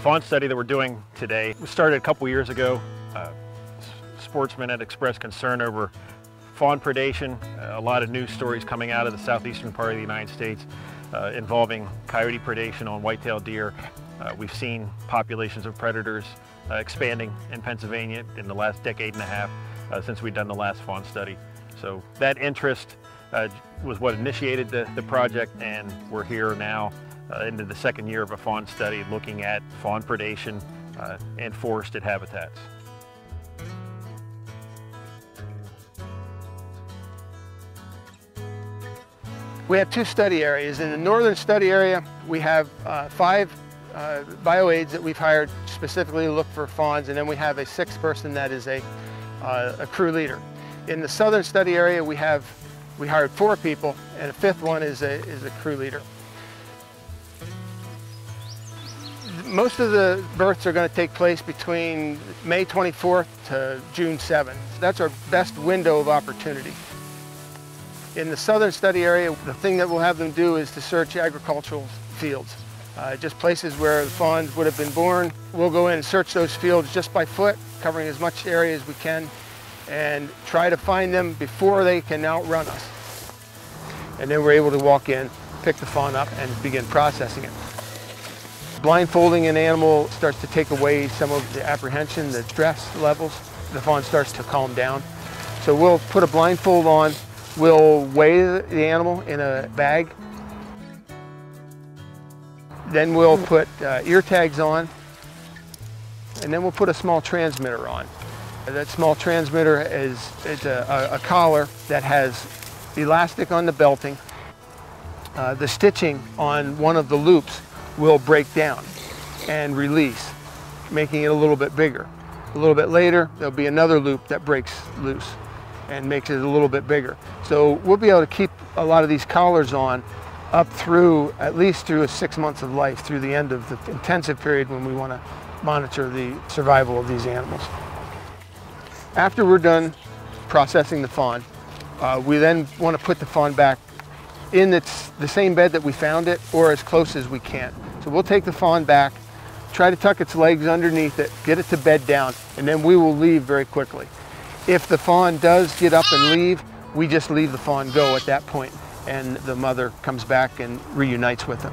fawn study that we're doing today we started a couple years ago. Uh, sportsmen had expressed concern over fawn predation. Uh, a lot of news stories coming out of the southeastern part of the United States uh, involving coyote predation on white-tailed deer. Uh, we've seen populations of predators uh, expanding in Pennsylvania in the last decade and a half uh, since we've done the last fawn study. So that interest was what initiated the, the project and we're here now into the second year of a fawn study looking at fawn predation uh, and forested habitats. We have two study areas. In the northern study area, we have uh, five uh, bio aides that we've hired specifically to look for fawns, and then we have a sixth person that is a, uh, a crew leader. In the southern study area, we have we hired four people, and a fifth one is a, is a crew leader. Most of the births are going to take place between May 24th to June 7th. That's our best window of opportunity. In the southern study area, the thing that we'll have them do is to search agricultural fields. Uh, just places where the fawns would have been born. We'll go in and search those fields just by foot, covering as much area as we can, and try to find them before they can outrun us. And then we're able to walk in, pick the fawn up, and begin processing it. Blindfolding an animal starts to take away some of the apprehension, the stress levels. The fawn starts to calm down. So we'll put a blindfold on, we'll weigh the animal in a bag, then we'll put uh, ear tags on, and then we'll put a small transmitter on. That small transmitter is, is a, a, a collar that has elastic on the belting. Uh, the stitching on one of the loops will break down and release, making it a little bit bigger. A little bit later, there'll be another loop that breaks loose and makes it a little bit bigger. So we'll be able to keep a lot of these collars on up through, at least through a six months of life, through the end of the intensive period when we want to monitor the survival of these animals. After we're done processing the fawn, uh, we then want to put the fawn back in the same bed that we found it or as close as we can. So we'll take the fawn back, try to tuck its legs underneath it, get it to bed down, and then we will leave very quickly. If the fawn does get up and leave, we just leave the fawn go at that point and the mother comes back and reunites with them.